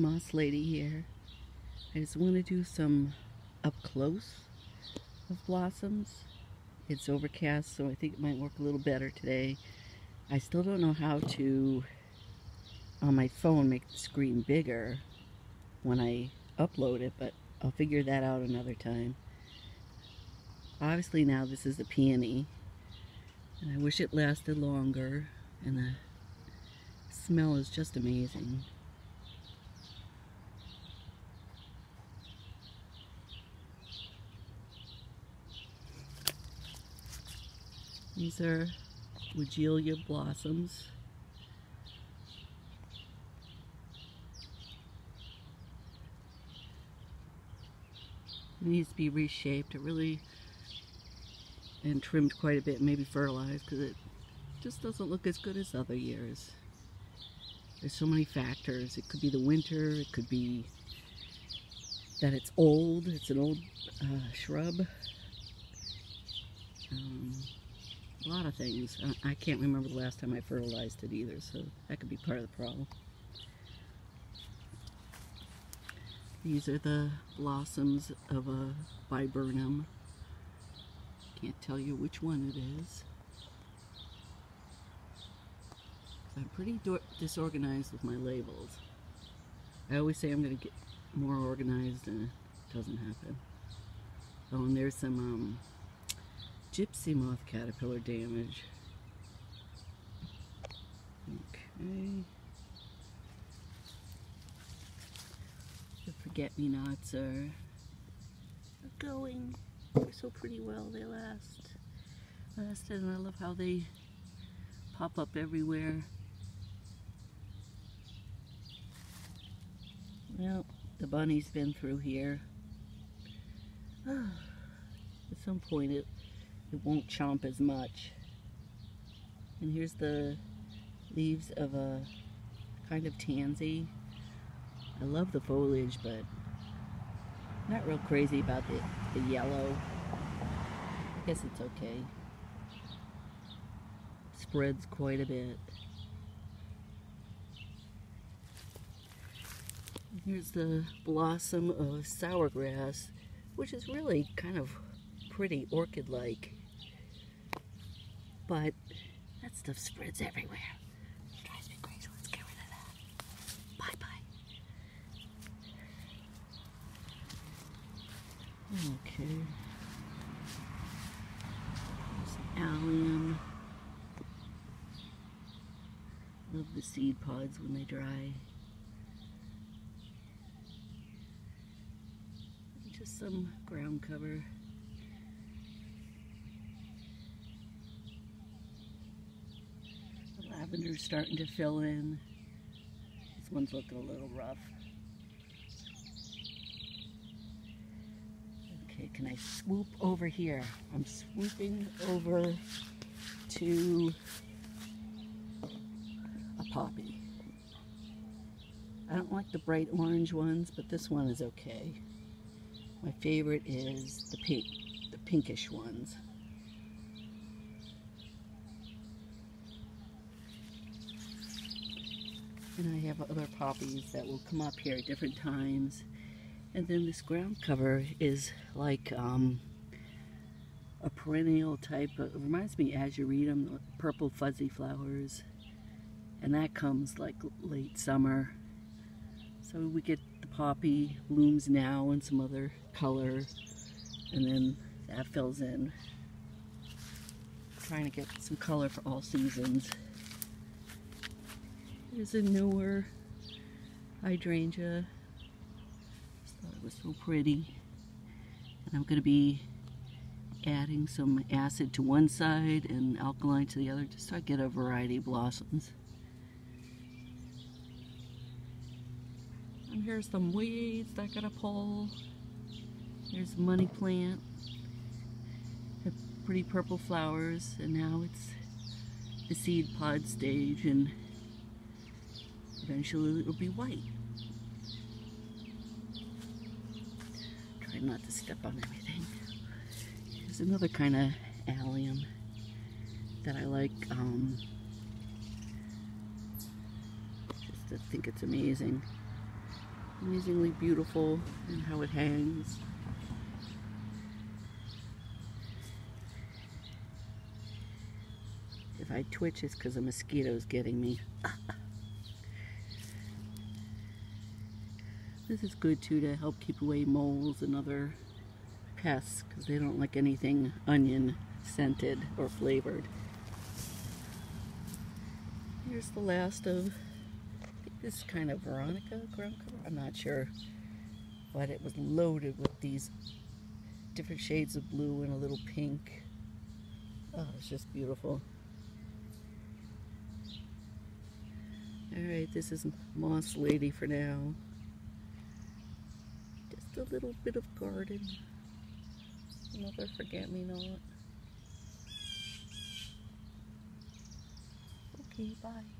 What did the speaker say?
Moss Lady here. I just want to do some up close of blossoms. It's overcast, so I think it might work a little better today. I still don't know how to, on my phone, make the screen bigger when I upload it, but I'll figure that out another time. Obviously now this is a peony, and I wish it lasted longer, and the smell is just amazing. These are Weigela blossoms. It needs to be reshaped. It really and trimmed quite a bit, maybe fertilized, because it just doesn't look as good as other years. There's so many factors. It could be the winter, it could be that it's old, it's an old uh, shrub. Um, a lot of things. I, I can't remember the last time I fertilized it either, so that could be part of the problem. These are the blossoms of a viburnum. Can't tell you which one it is. I'm pretty disorganized with my labels. I always say I'm going to get more organized and it doesn't happen. Oh, and there's some um, gypsy moth caterpillar damage. Okay. The forget-me-nots are going so pretty well. They last. Lasted, and I love how they pop up everywhere. Well, the bunny's been through here. At some point it, it won't chomp as much. And here's the leaves of a kind of tansy. I love the foliage, but not real crazy about the, the yellow. I guess it's okay. Spreads quite a bit. Here's the blossom of sourgrass, which is really kind of pretty orchid-like. But that stuff spreads everywhere. It drives me crazy. Let's get rid of that. Bye-bye. Okay. There's allium. Love the seed pods when they dry. Just some ground cover. The lavender's starting to fill in. This one's looking a little rough. Okay, can I swoop over here? I'm swooping over to a poppy. I don't like the bright orange ones, but this one is okay. My favorite is the pink, the pinkish ones. And I have other poppies that will come up here at different times. And then this ground cover is like um, a perennial type. Of, it reminds me them, purple fuzzy flowers. And that comes like late summer. So we get the poppy blooms now and some other color. And then that fills in. Trying to get some color for all seasons. Here's a newer hydrangea Thought it was so pretty. And I'm going to be adding some acid to one side and alkaline to the other just so I get a variety of blossoms. And here's some weeds that I gotta pull. There's money plant. Pretty purple flowers and now it's the seed pod stage and eventually it'll be white. Try not to step on everything. There's another kind of allium that I like. Um, just to think it's amazing. Amazingly beautiful and how it hangs. If I twitch, it's because a mosquito's getting me. This is good too to help keep away moles and other pests because they don't like anything onion scented or flavored. Here's the last of, this is kind of Veronica ground cover. I'm not sure. But it was loaded with these different shades of blue and a little pink. Oh, it's just beautiful. Alright, this is Moss Lady for now. A little bit of garden. Another forget-me-not. Okay, bye.